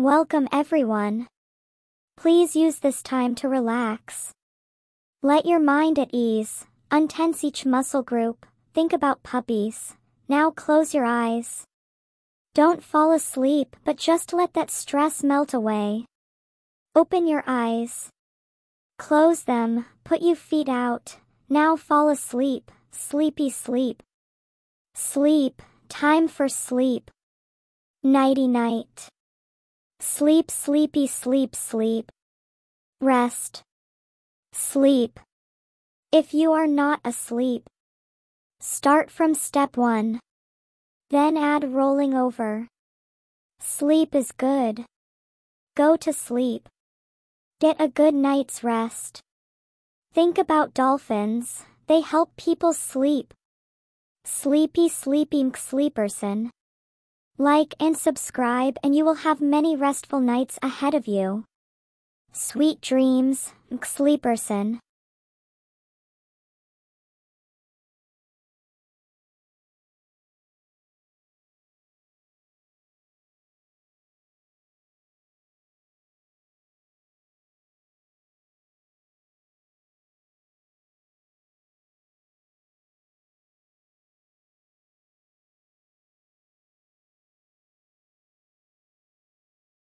Welcome everyone. Please use this time to relax. Let your mind at ease, untense each muscle group, think about puppies. Now close your eyes. Don't fall asleep but just let that stress melt away. Open your eyes. Close them, put your feet out. Now fall asleep, sleepy sleep. Sleep, time for sleep. Nighty night. Sleep sleepy sleep sleep. Rest. Sleep. If you are not asleep. Start from step 1. Then add rolling over. Sleep is good. Go to sleep. Get a good night's rest. Think about dolphins, they help people sleep. Sleepy Sleeping Sleeperson. Like and subscribe and you will have many restful nights ahead of you. Sweet dreams, Sleeperson.